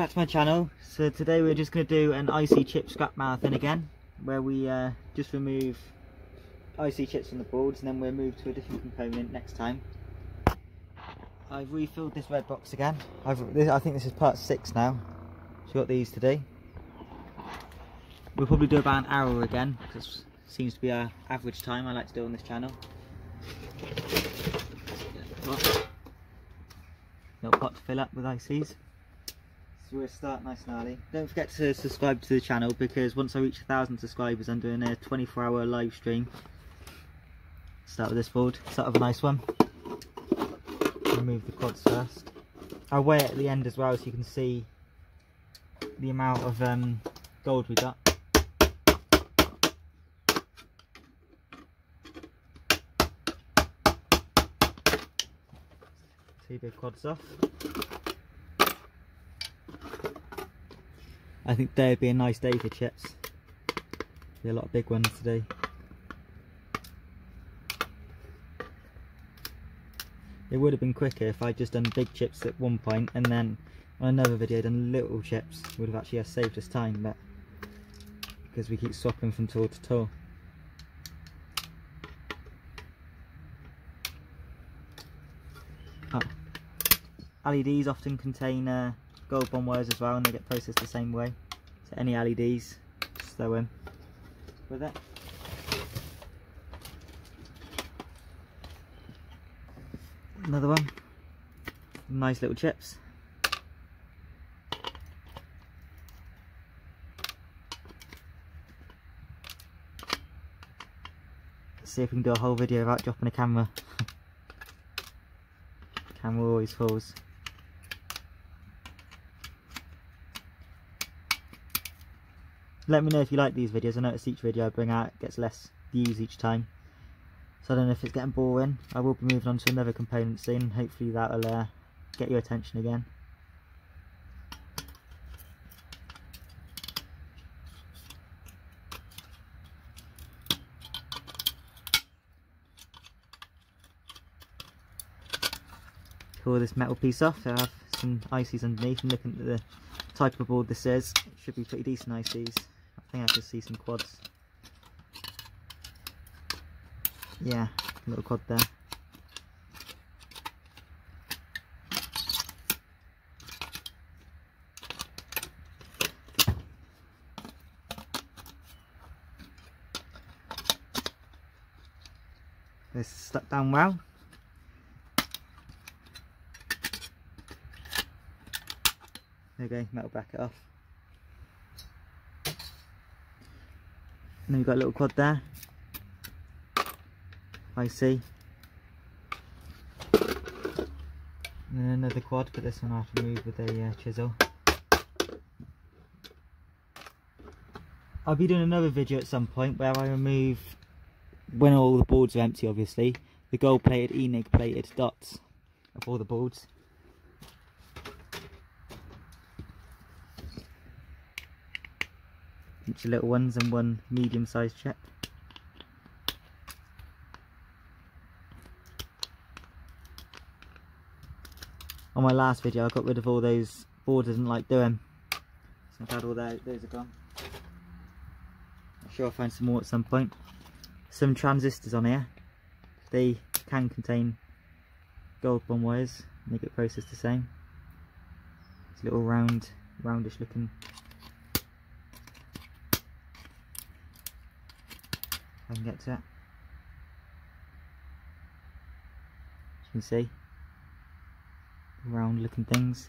back to my channel. So today we're just going to do an IC chip scrap marathon again, where we uh, just remove IC chips from the boards and then we'll move to a different component next time. I've refilled this red box again. This, I think this is part six now. So got these today. We'll probably do about an hour again, because seems to be our average time I like to do on this channel. Little pot to fill up with ICs. So we'll start nice and early. Don't forget to subscribe to the channel because once I reach a thousand subscribers I'm doing a 24 hour live stream. Start with this board, start with a nice one. Remove the quads first. I'll weigh it at the end as well so you can see the amount of um, gold we got. Two big quads off. I think today would be a nice day for chips. Be a lot of big ones today. It would have been quicker if I'd just done big chips at one point and then on another video done little chips. It would have actually saved us time but because we keep swapping from tool to tool. Oh. LEDs often contain uh, gold bond wires as well and they get processed the same way. So any LEDs, just throw in with it. Another one. Nice little chips. Let's see if we can do a whole video without dropping a camera. camera always falls. Let me know if you like these videos. I notice each video I bring out gets less views each time. So I don't know if it's getting boring. I will be moving on to another component soon. Hopefully that'll uh, get your attention again. Pull this metal piece off. I have some ICs underneath and looking at the type of board this is, it should be pretty decent ICs. I think I can see some quads. Yeah, little quad there. This stuck down well. Okay, go, metal bracket off. Then we've got a little quad there. I see. And then another quad, but this one I have to move with a uh, chisel. I'll be doing another video at some point where I remove, when all the boards are empty obviously, the gold plated ENIG plated dots of all the boards. Each little ones and one medium sized chip. On my last video I got rid of all those boards I didn't like doing. So I've had all those, those are gone. I'm sure I'll find some more at some point. Some transistors on here. They can contain gold bond wires they get processed the same. It's a little round, roundish looking I can get to it. As you can see, round looking things.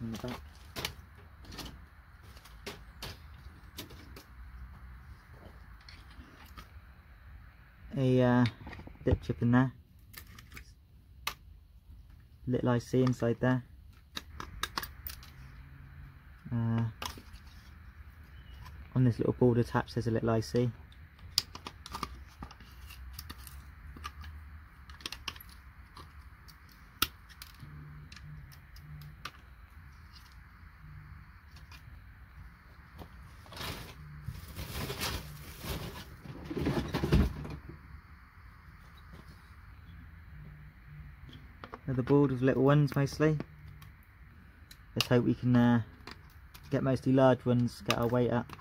the back. A uh, dip chip in there. Little IC inside there. Uh, on this little board attached there's a little IC Another board with little ones mostly Let's hope we can uh, get mostly large ones, get our weight up.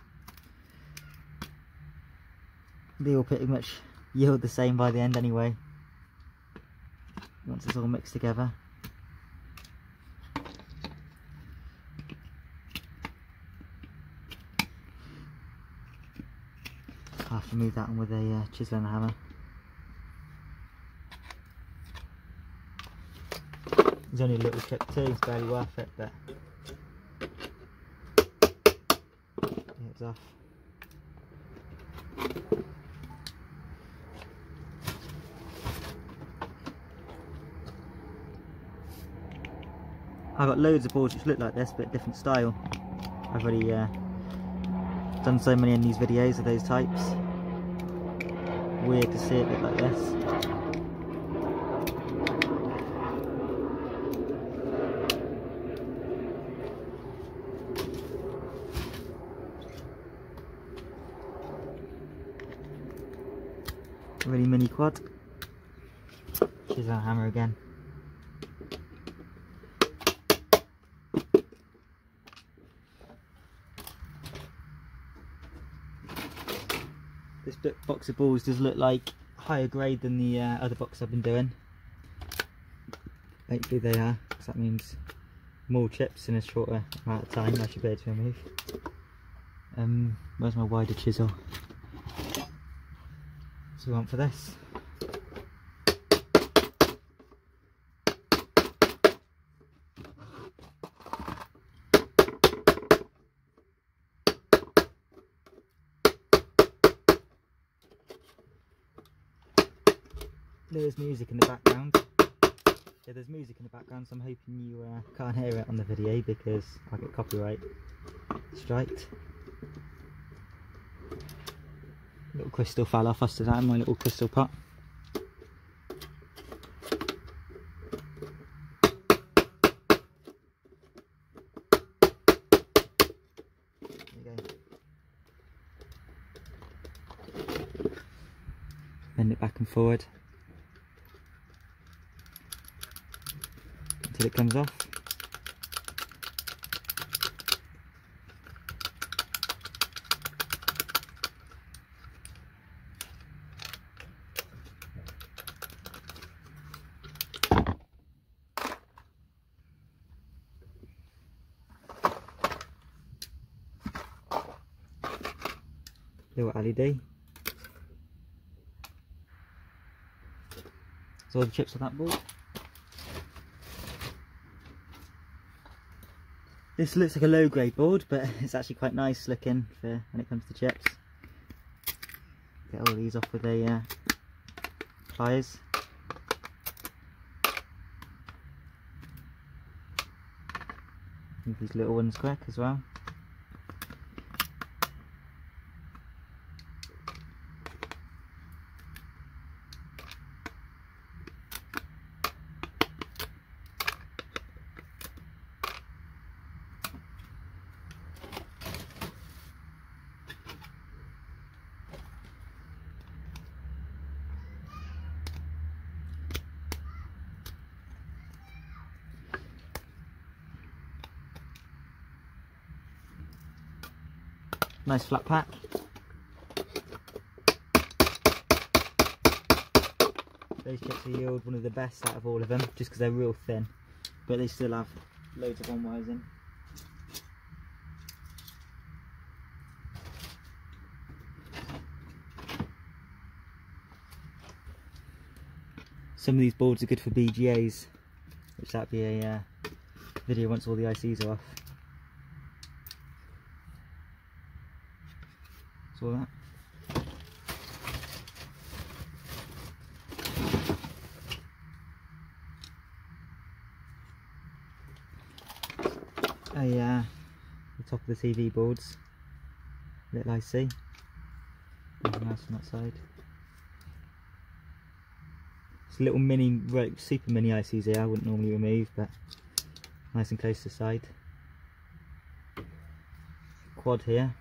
They all pretty much yield the same by the end anyway, once it's all mixed together. I have to move that one with a uh, chisel and a hammer. It's only a little chip too, it's barely worth it, but it's off. I've got loads of boards which look like this but different style. I've already uh, done so many in these videos of those types. Weird to see it look like this. Really mini quad. Chisel our hammer again. This box of balls does look like higher grade than the uh, other box I've been doing. Hopefully they are, because that means more chips in a shorter amount of time I should be able to remove. Um, where's my wider chisel? So we want for this. There's music in the background. Yeah, there's music in the background, so I'm hoping you uh, can't hear it on the video because I get copyright striked. Little crystal fell off us today, my little crystal pot. Bend it back and forward it comes off. little LED. So all the chips on that board. This looks like a low grade board, but it's actually quite nice looking for when it comes to chips. Get all these off with a uh, pliers. Move these little ones quick as well. Nice flat pack. Those chips yield one of the best out of all of them, just because they're real thin, but they still have loads of on in. Some of these boards are good for BGAs, which that'd be a uh, video once all the ICs are off. Saw that. A uh, the top of the TV boards, little IC. Nothing else on that side. It's a little mini, super mini ICs here. I wouldn't normally remove, but nice and close to the side. Quad here.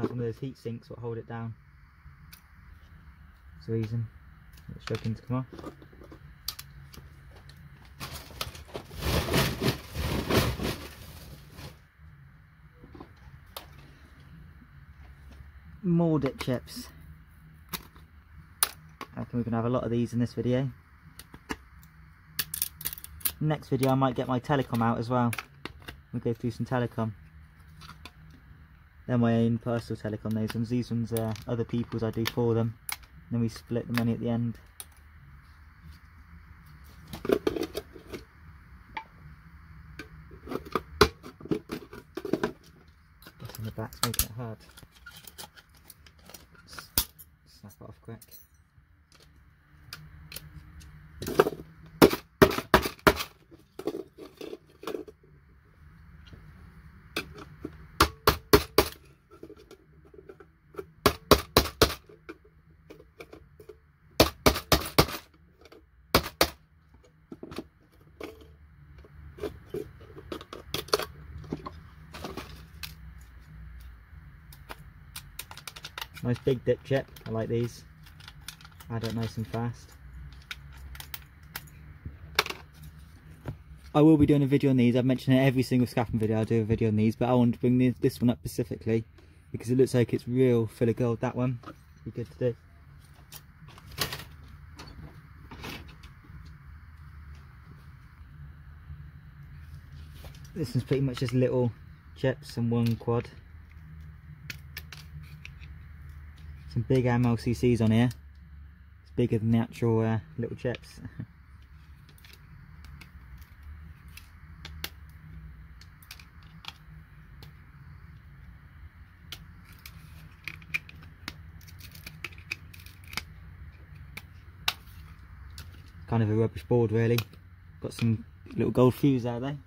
Has one of those heat sinks that hold it down. That's the reason it's struggling to come off. More dip chips. I reckon we're going to have a lot of these in this video. Next video I might get my telecom out as well. We'll go through some telecom. They're my own personal telecom those ones. These ones are other people's I do for them. Then we split the money at the end. What's on the back's making it hard. Snap it off quick. Nice big dip chip, I like these. Add it nice and fast. I will be doing a video on these, I've mentioned it every single scaffolding video I'll do a video on these, but I want to bring this, this one up specifically because it looks like it's real full of gold, that one. Be good to do. This one's pretty much just little chips and one quad. Some big MLCCs on here. It's bigger than the actual uh, little chips. kind of a rubbish board really. Got some little gold fuse out there.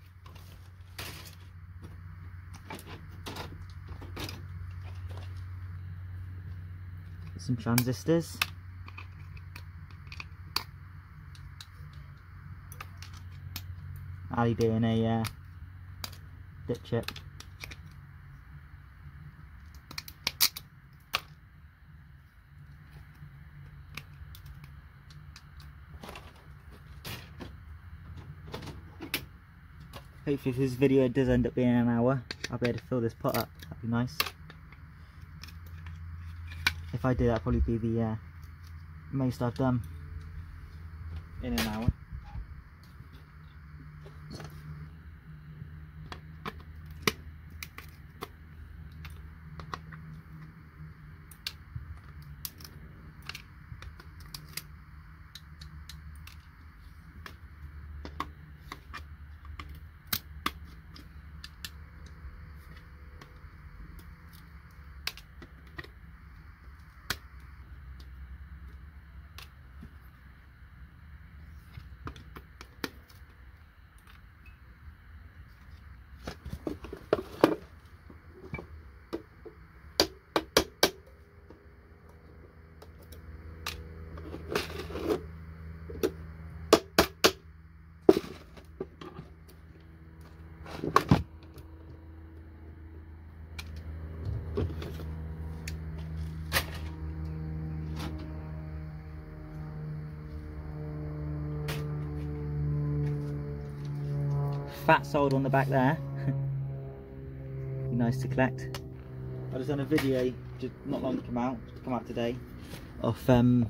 Some transistors. Ali doing a uh, dip chip. Hopefully if this video does end up being an hour, I'll be able to fill this pot up. That'd be nice. If I do, that'll probably be the uh, most I've done in an hour. Fat sold on the back there. be nice to collect. I just done a video just not long to come out, come out today, off um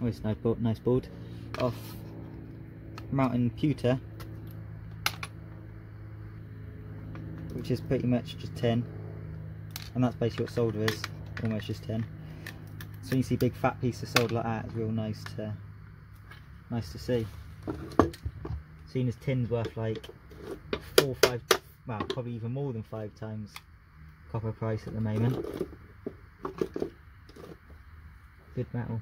oh it's nice board nice board. Off mountain pewter which is pretty much just tin and that's basically what solder is almost just tin so when you see big fat piece of solder like that it's real nice to nice to see seeing as tin's worth like four five well probably even more than five times copper price at the moment good metal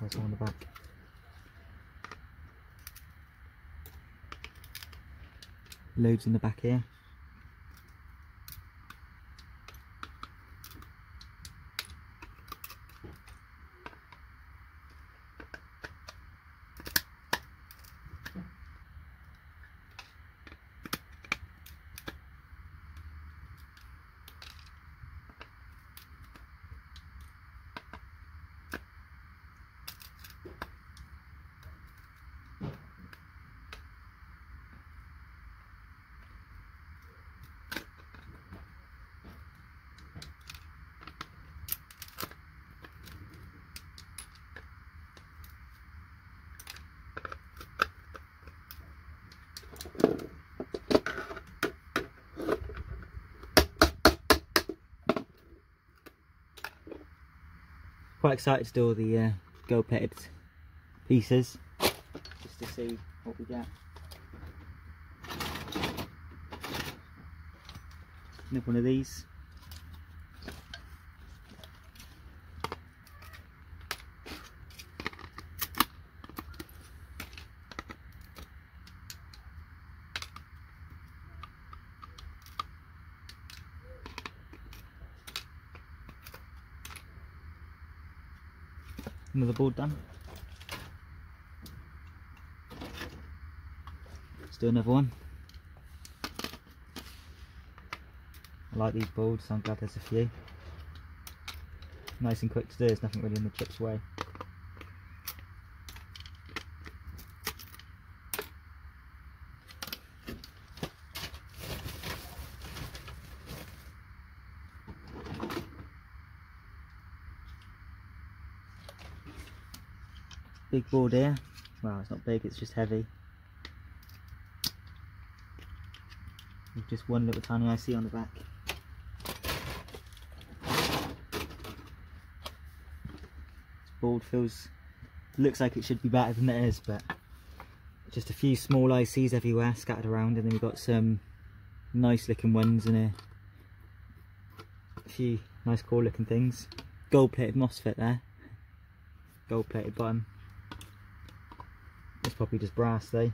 one on the back. Loads in the back here. Quite excited to do all the uh, gold plated pieces just to see what we get. Another one of these. Done. Let's do another one. I like these boards, so I'm glad there's a few. Nice and quick to do, there's nothing really in the chip's way. Big board here. Well, it's not big, it's just heavy. With just one little tiny IC on the back. This board feels, looks like it should be better than it is, but just a few small ICs everywhere scattered around and then we've got some nice looking ones in here. a few nice cool looking things. Gold plated MOSFET there. Gold plated button. Probably just brass though.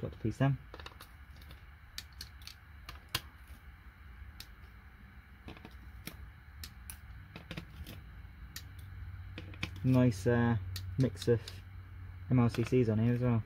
Got the piece then. Nice uh, mix of MLCCs on here as well.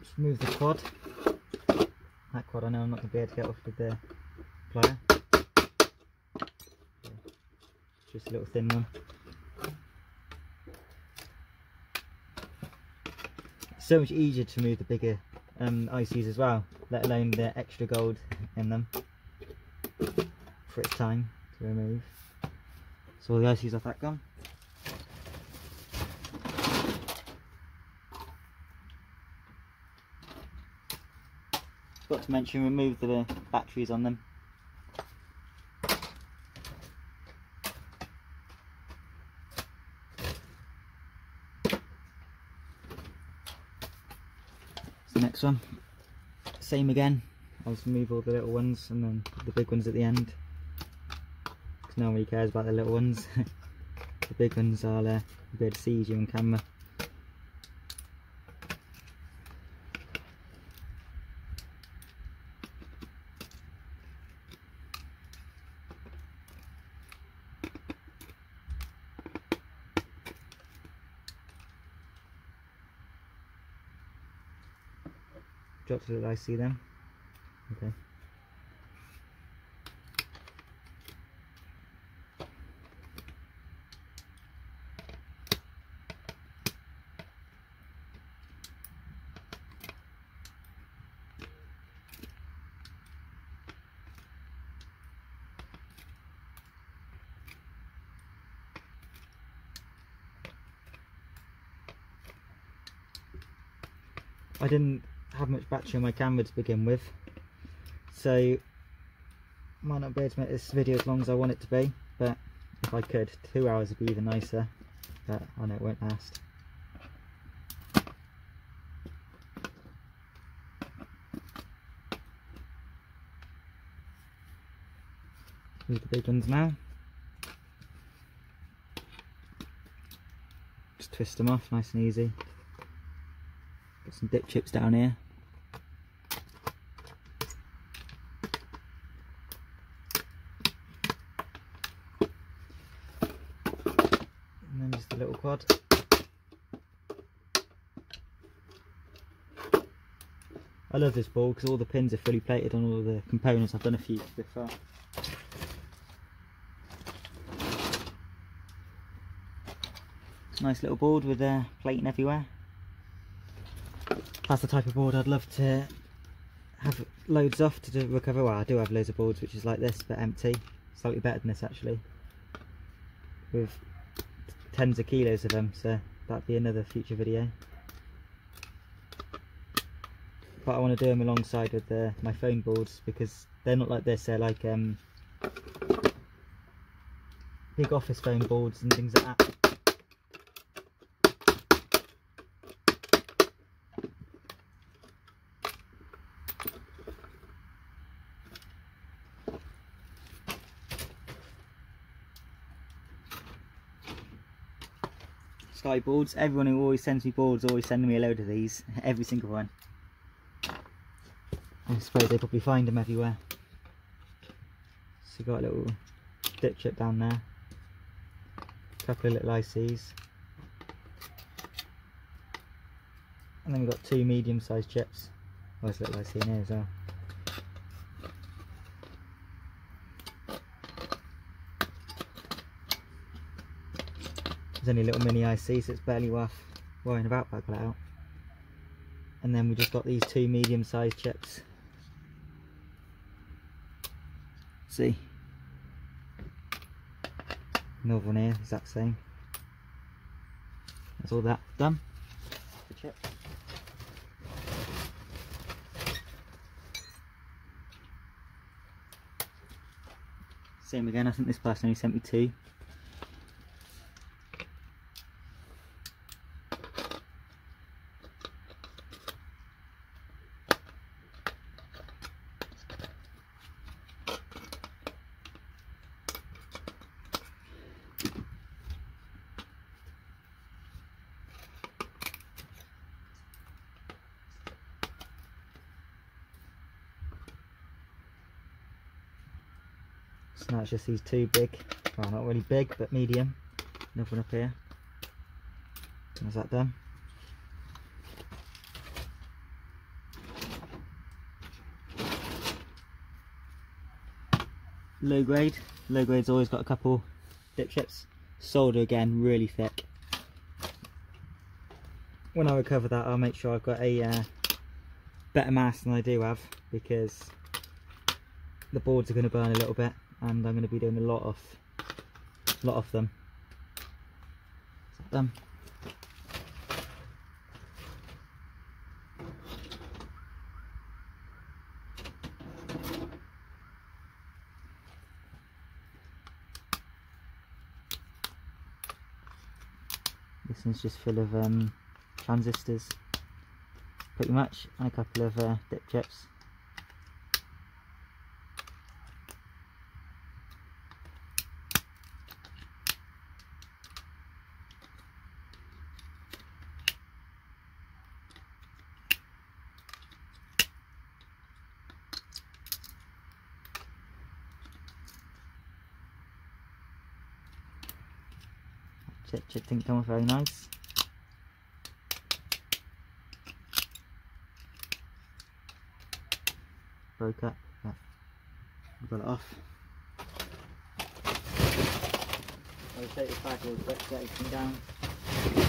Just move the quad. That quad I know I'm not going to be able to get off with the plier. Just a little thin one. so much easier to move the bigger um, ICs as well, let alone the extra gold in them for its time to remove. So all the ICs off that gone. To mention remove the batteries on them. the next one. Same again. I'll just remove all the little ones and then the big ones at the end. Because no one really cares about the little ones. the big ones I'll uh, be able to see you on camera. That I see them. Okay. I didn't battery on my camera to begin with so might not be able to make this video as long as I want it to be but if I could. Two hours would be even nicer, but I know it won't last. Here's the big ones now. Just twist them off, nice and easy. Got some dip chips down here. And then just a little quad. I love this ball because all the pins are fully plated on all the components. I've done a few before. Nice little board with uh, plating everywhere. That's the type of board I'd love to have loads off to recover. Well, I do have loads of boards which is like this but empty. Slightly better than this actually. With tens of kilos of them, so that'd be another future video. But I want to do them alongside with the, my phone boards because they're not like this, they're like um, big office phone boards and things like that. Sky boards. Everyone who always sends me boards always sending me a load of these. Every single one. I suppose they probably find them everywhere. So got a little dip chip down there. A couple of little ICs. And then we've got two medium sized chips. There's little IC in here as well. There's only a little mini IC, so it's barely worth worrying about, got it out. And then we just got these two medium sized chips. see. Another one here, exact same. That's all that done. Check. Same again, I think this person only two. that's just these two big well not really big but medium. Another one up here. How's that done? Low grade. Low grade's always got a couple dip chips solder again really thick. When I recover that I'll make sure I've got a uh, better mask than I do have because the boards are going to burn a little bit and I'm going to be doing a lot of lot of them. Done? This one's just full of um, transistors, pretty much, and a couple of uh, dip chips. Chip chip didn't off very nice. Broke up, but we got it off. I'll take this back a little bit, get everything down.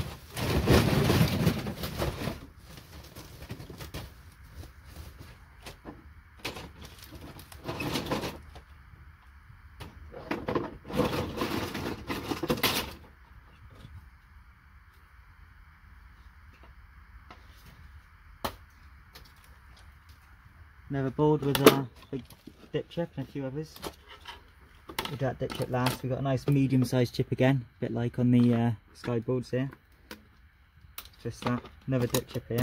Another board with a big dip chip and a few others. we did that dip chip last. We got a nice medium sized chip again, a bit like on the uh, skyboards here. Just that, another dip chip here.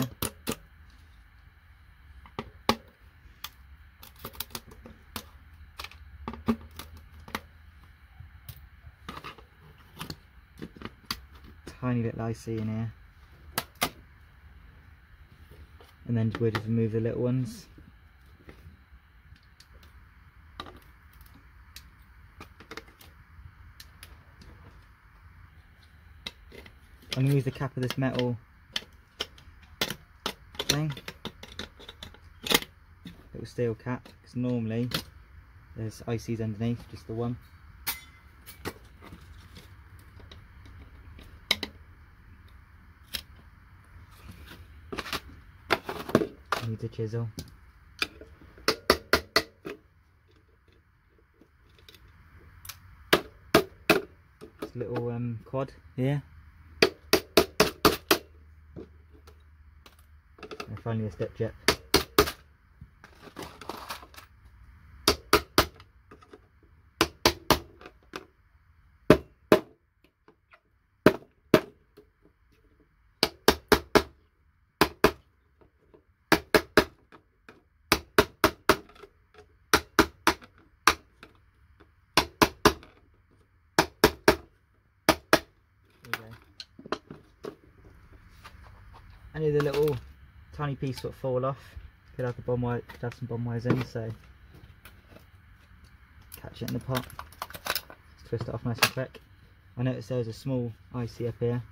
Tiny little IC in here. And then we'll just remove the little ones. I'm going to use the cap of this metal thing, little steel cap, because normally there's ICs underneath, just the one. Need a chisel. This little um, quad here. Finally a step jet. There we go. Any of the little piece of fall off. Could have the bond wire, could have some bond wires in, so catch it in the pot. Just twist it off nice and quick. I noticed there was a small IC up here.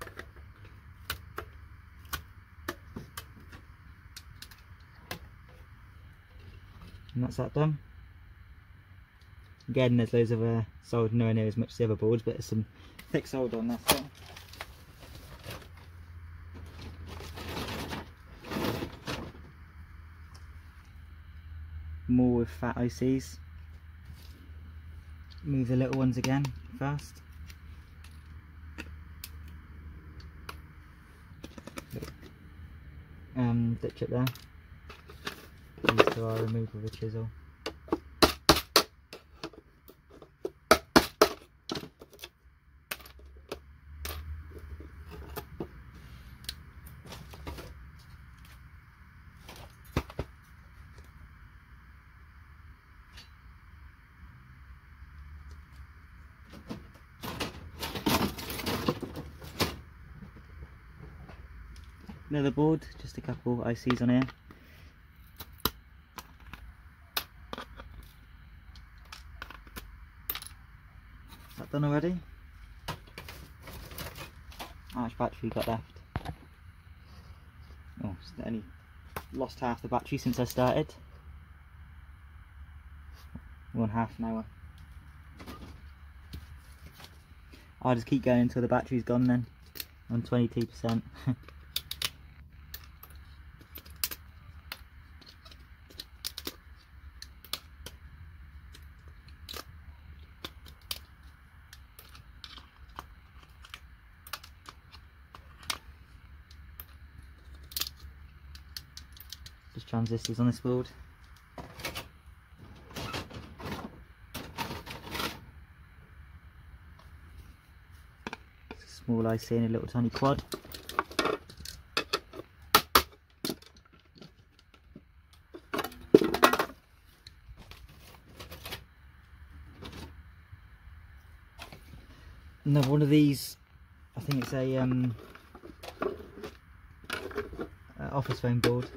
And that's that done. Again, there's loads of uh, solder nowhere near as much as the other boards, but there's some thick solder on still. more with fat ICs. Move the little ones again first. Um, ditch it there. Chisel. Leather board, just a couple ICs on here. Is that done already? Ah, How much battery you got left? Oh, only lost half the battery since I started. One half an hour. I'll just keep going until the battery's gone then. On 22%. transistors on this board. Small IC and a little tiny quad. Another one of these, I think it's a um, uh, office phone board.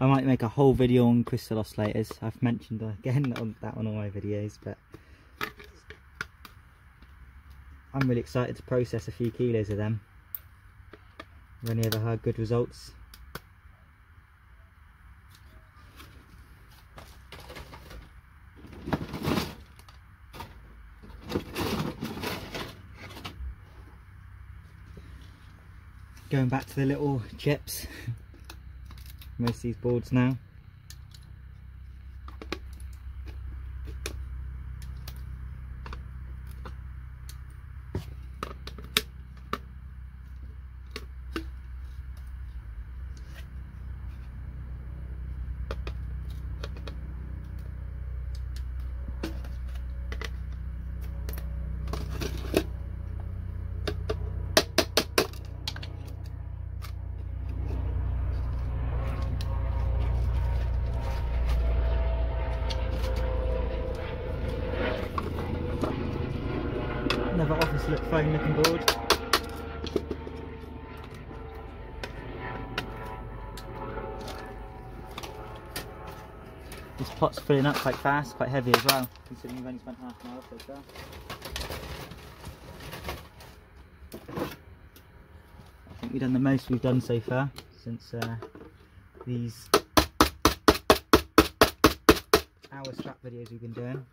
I might make a whole video on crystal oscillators. I've mentioned again on that on all my videos, but I'm really excited to process a few kilos of them. I've only ever had good results. Going back to the little chips. most of these boards now. Another office look phone looking board. This pot's filling up quite fast, quite heavy as well, considering we've only spent half an hour so far. I think we've done the most we've done so far since uh, these hour strap videos we've been doing.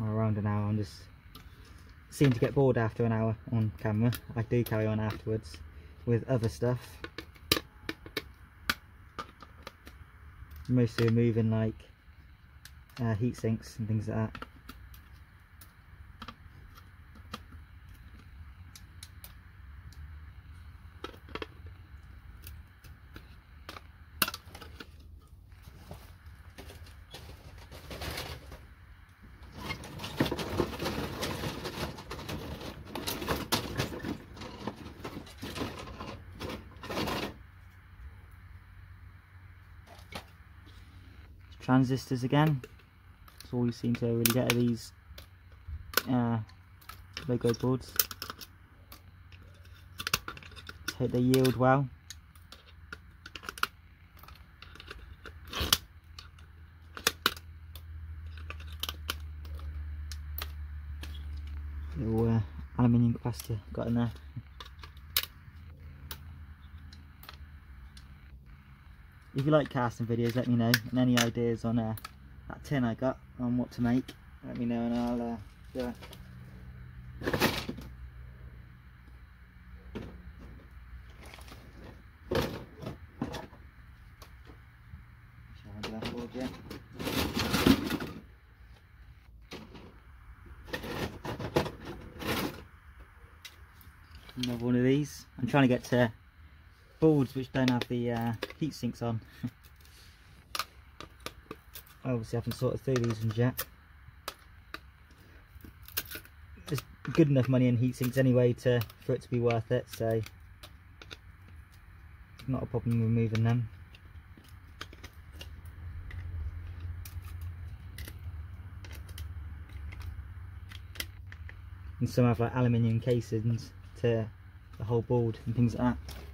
Around an hour, I'm just seem to get bored after an hour on camera. I do carry on afterwards with other stuff. Mostly removing like uh, heat sinks and things like that. Transistors again. That's all you seem to really get of these uh, Lego boards. Hope they yield well. Little uh, aluminium capacitor got in there. If you like casting videos let me know and any ideas on uh, that tin I got on what to make let me know and I'll uh, do it. Another one of these. I'm trying to get to boards which don't have the uh, heat sinks on. I obviously I haven't sorted through these ones yet. There's good enough money in heat sinks anyway to for it to be worth it, so not a problem removing them. And some have like aluminium casings to the whole board and things like that.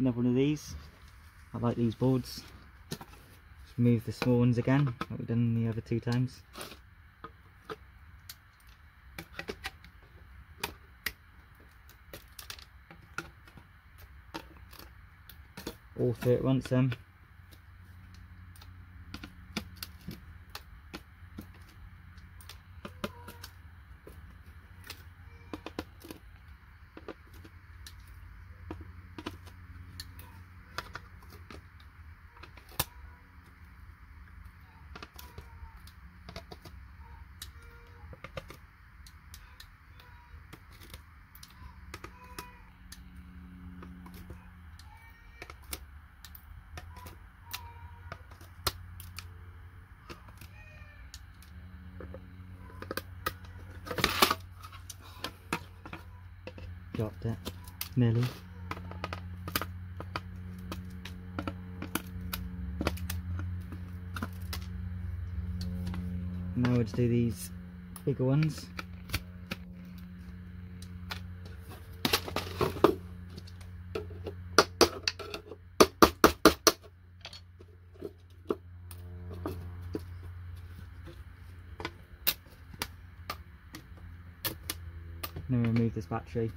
Another one of these. I like these boards. Remove the small ones again like we've done the other two times. All through at once then dropped it, nearly. Now we'll just do these bigger ones. then remove this battery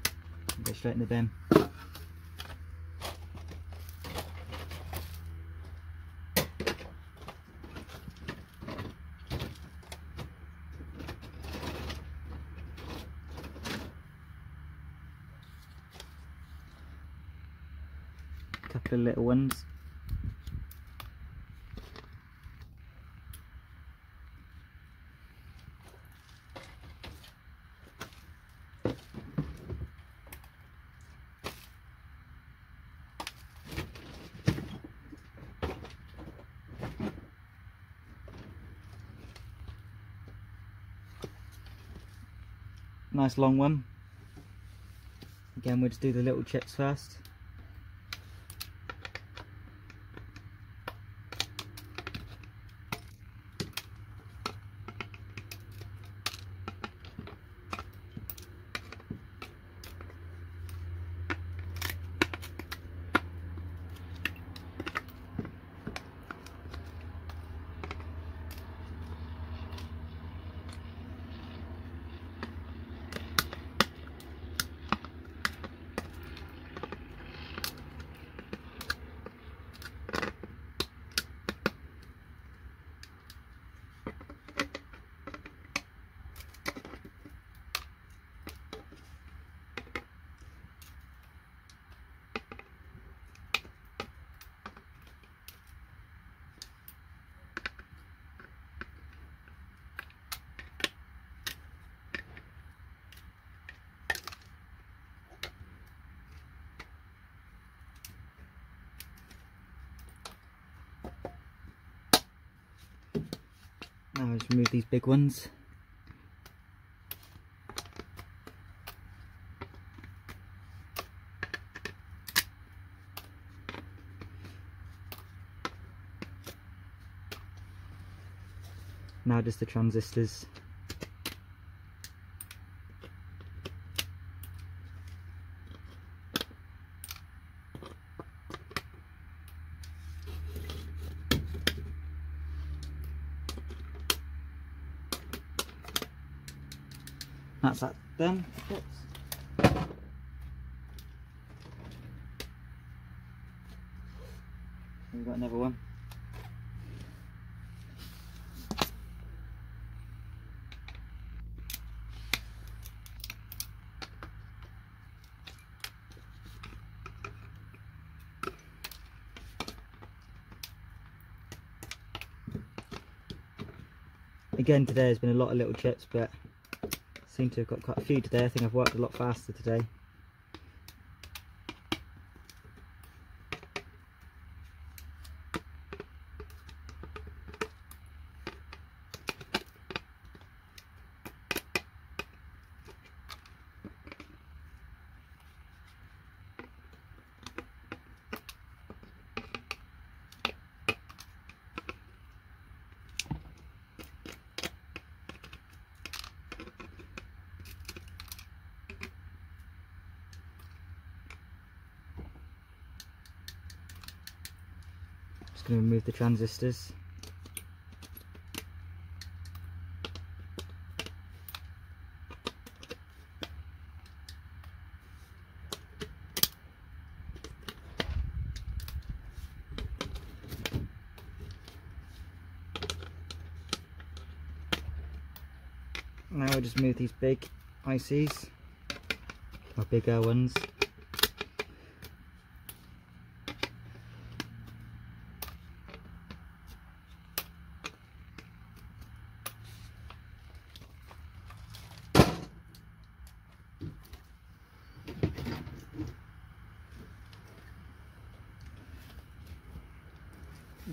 and go straight in the bin. Couple little ones. Nice long one. Again, we'll just do the little chips first. Now let's remove these big ones. Now just the transistors. That's that done. Chips. We've got another one. Again today has been a lot of little chips but seem to have got quite a few today. I think I've worked a lot faster today. Transistors. Now we'll just move these big ICs, or bigger ones.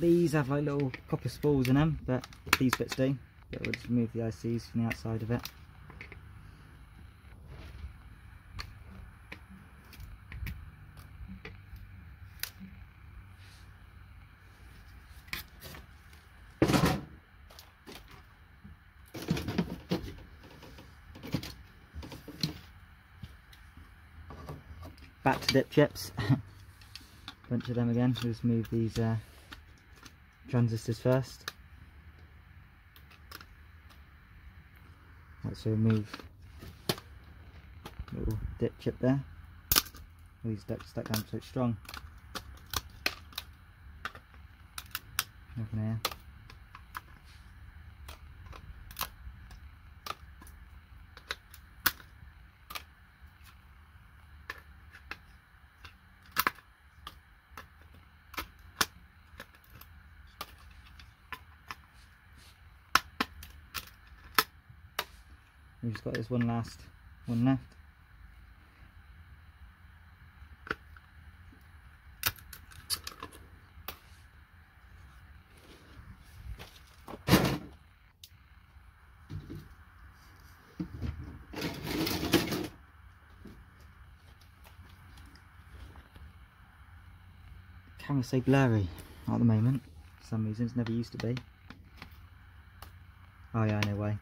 These have like little copper spools in them, but these bits do. But we'll just remove the ICs from the outside of it. Back to dip chips. Bunch of them again. Just move these uh, transistors first. Let's remove Little dip chip there. These stuck, stuck down so it's strong. Open here. Just got this one last one left. Camera's so blurry at the moment for some reason, it's never used to be. Oh yeah, I know why.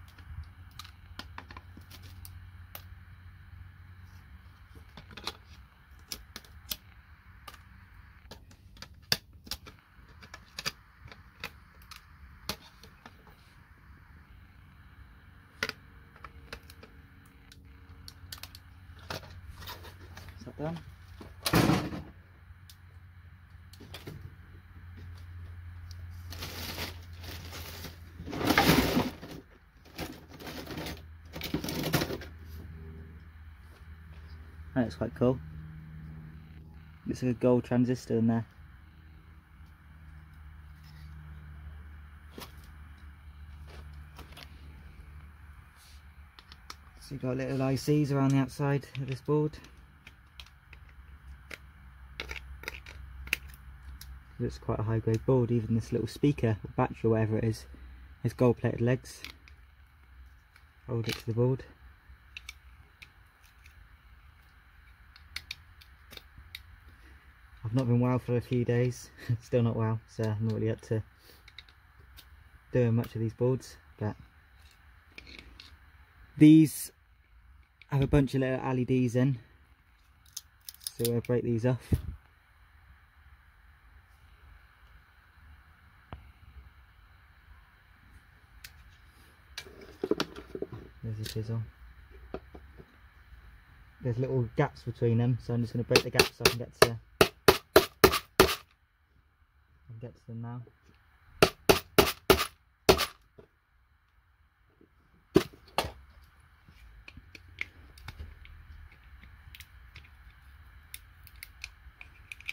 Is that done? Looks quite cool. Looks like a gold transistor in there. So you've got little ICs around the outside of this board. Looks quite a high grade board, even this little speaker or battery or whatever it is has gold plated legs. Hold it to the board. Not been well for a few days, still not well, so I'm not really up to doing much of these boards, but these have a bunch of little LEDs in, so we'll break these off. There's a chisel. There's little gaps between them, so I'm just going to break the gaps so I can get to I'll get to them now.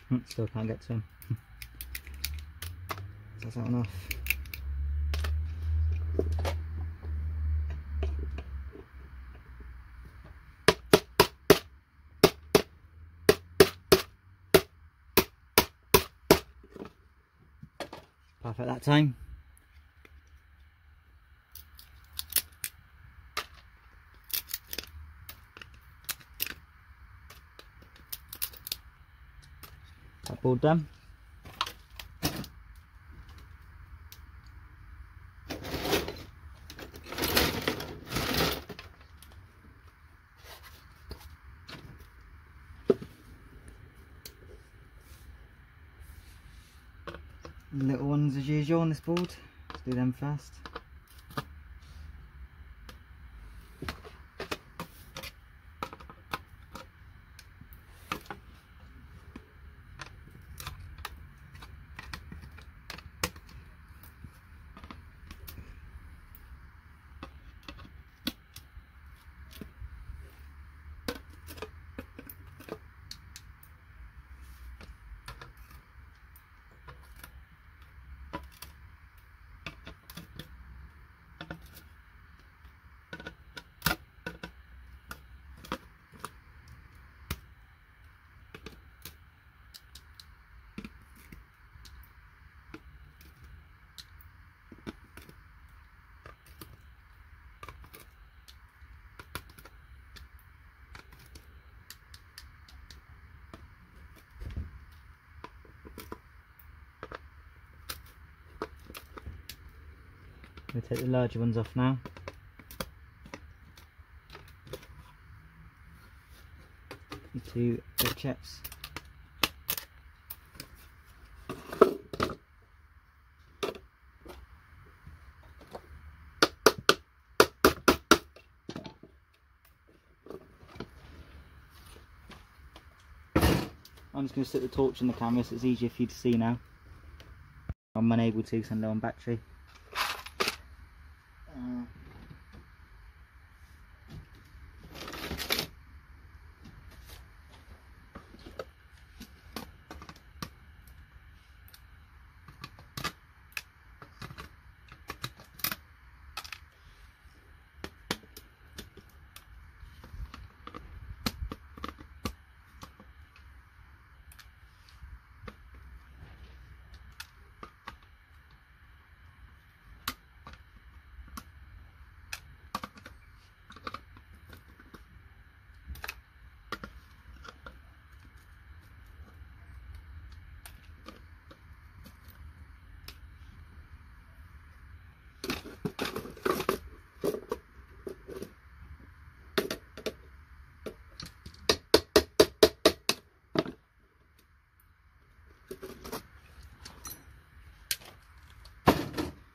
Hmm, Still can't get to him. That's that one off. Perfect that time. That board done. little ones as usual on this board. Let's take the larger ones off now. The two chips. I'm just going to set the torch on the camera so it's easier for you to see now. I'm unable to because I'm low on battery. Uh,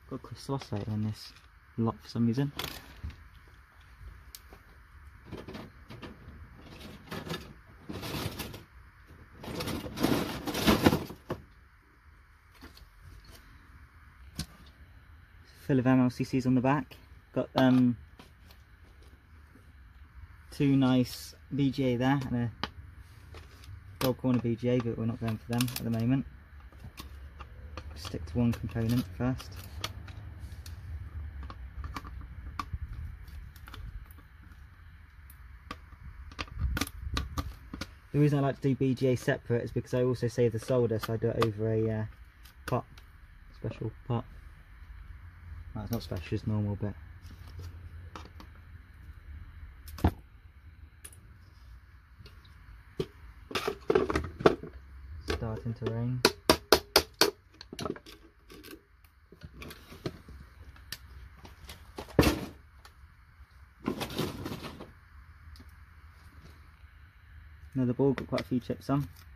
got a crystal oscillator in this lock for some reason. Full of MLCCs on the back. Got um two nice BGA there and a gold corner BGA, but we're not going for them at the moment. Stick to one component first. The reason I like to do BGA separate is because I also save the solder, so I do it over a uh, pot, special pot. It's not special, it's normal, but starting to rain. Another ball, got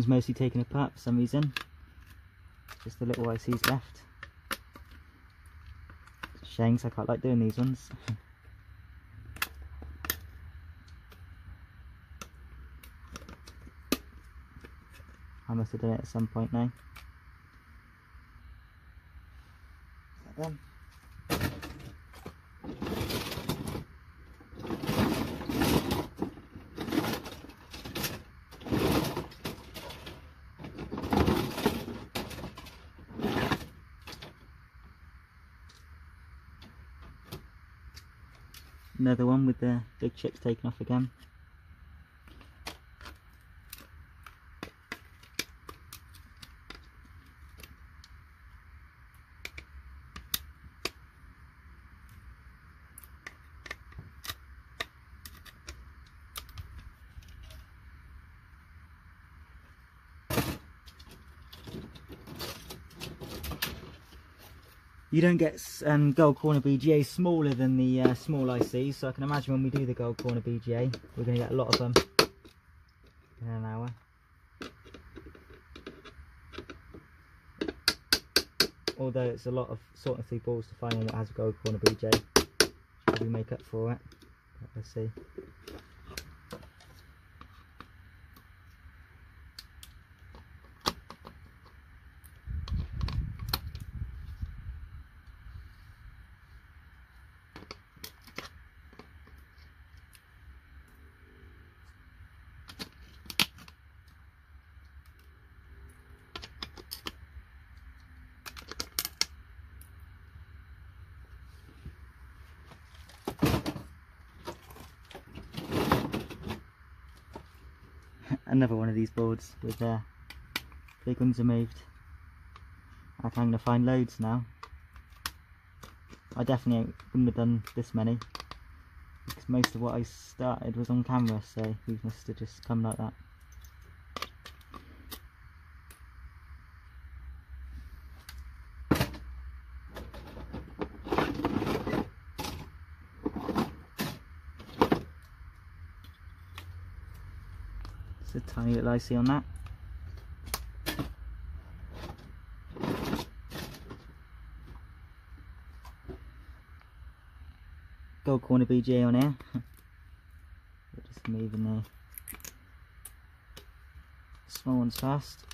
one's mostly taken apart for some reason. Just the little ICs left. 'cause I quite like doing these ones. I must have done it at some point now. Is that done? Another one with the big chips taken off again. You don't get um, gold corner BGA smaller than the uh, small ICs, so I can imagine when we do the gold corner BGA, we're going to get a lot of them in an hour. Although it's a lot of sorting through balls to find one that has a gold corner BGA, should probably make up for it. Let's see. another boards with uh, big ones removed. I think I'm going to find loads now. I definitely wouldn't have done this many because most of what I started was on camera so these must have just come like that. Tiny little IC on that. Gold corner BGA on here. Just moving the small ones fast.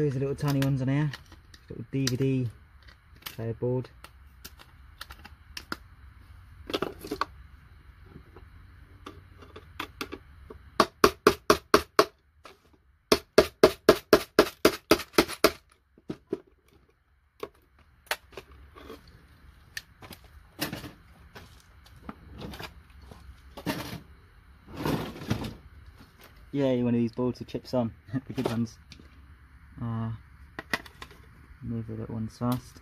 Of little tiny ones on here. Little DVD player board. Yeah, one of these boards with chips on, the good ones. Uh, move the little ones fast.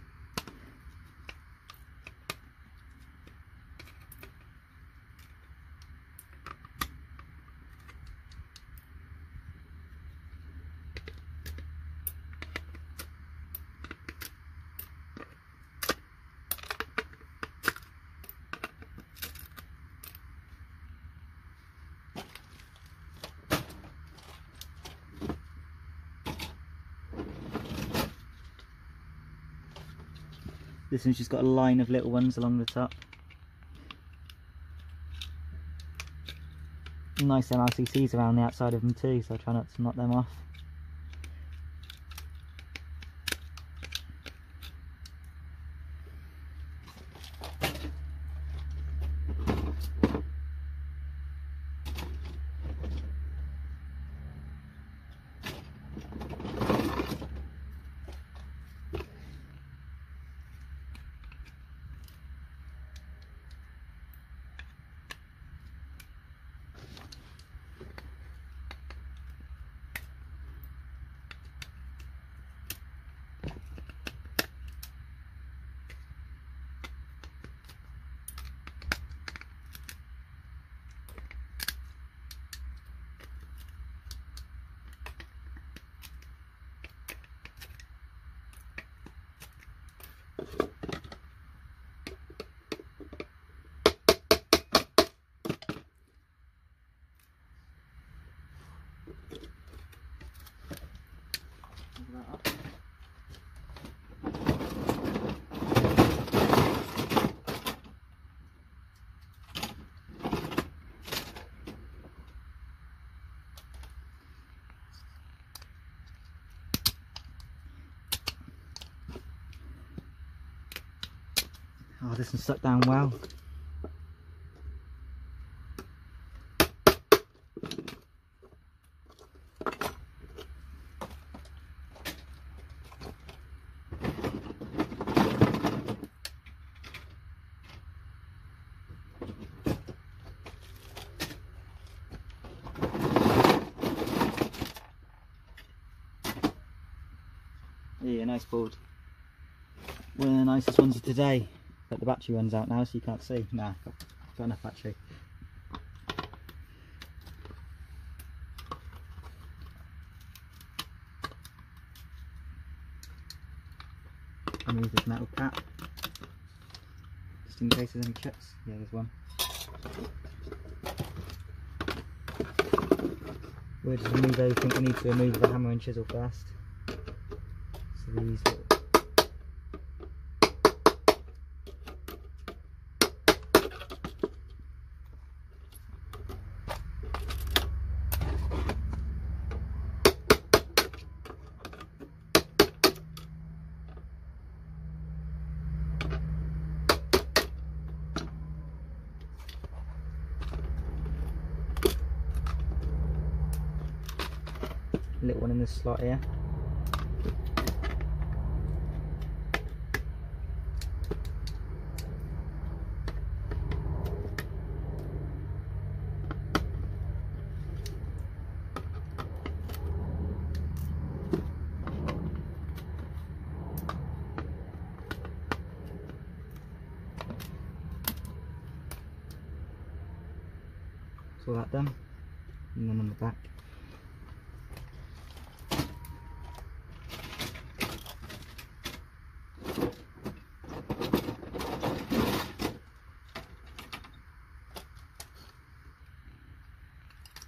This one's just got a line of little ones along the top. Nice MLCCs around the outside of them too, so I try not to knock them off. Oh, this one's stuck down well. Yeah, nice board. One of the nicest ones of today. Battery runs out now so you can't see. Nah, got, got enough battery. Remove this metal cap. Just in case there's any chips. Yeah, there's one. We'll just remove everything we need to remove the hammer and chisel first. So these little little one in this slot here. So that done, and then on the back.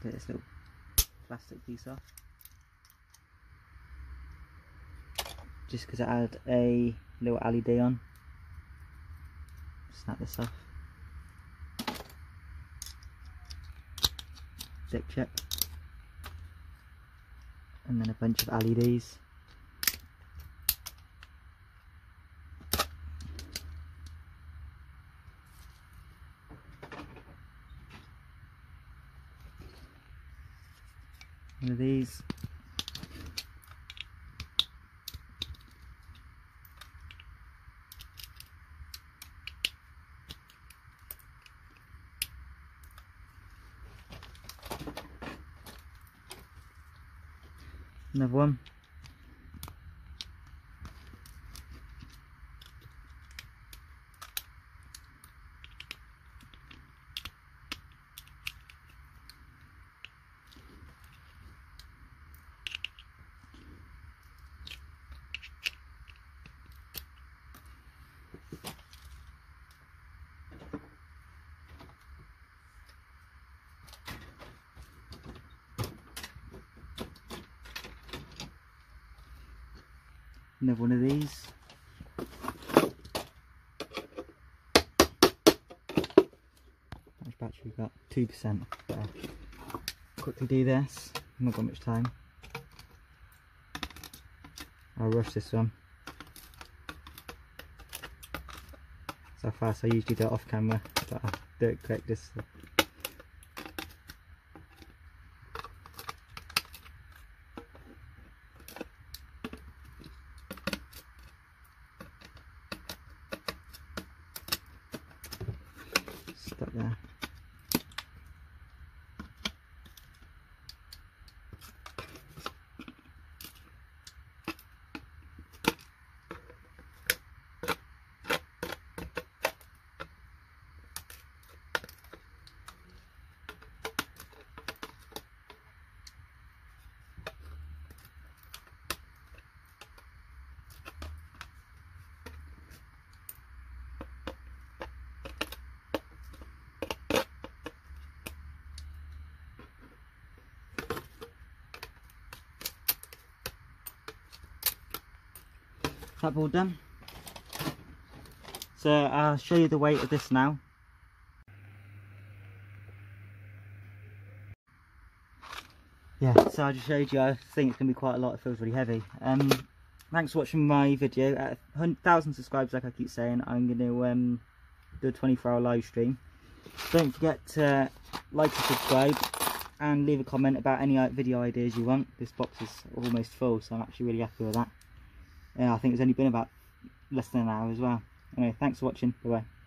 get this little plastic piece off. Just because it had a little LED on. Snap this off. Stick chip and then a bunch of LEDs one of these. Another one. Another one of these. How much battery we got? 2%. Better quickly do this. I've not got much time. I'll rush this one. So fast I usually do it off camera, but I'll do it quick just stuck there. That board done. So I'll show you the weight of this now. Yeah, so I just showed you, I think it's to be quite a lot, it feels really heavy. Um, thanks for watching my video. At 1,000 subscribers, like I keep saying, I'm going to um, do a 24 hour live stream. Don't forget to like and subscribe and leave a comment about any video ideas you want. This box is almost full, so I'm actually really happy with that yeah, I think it's only been about less than an hour as well. Anyway, thanks for watching. Bye bye.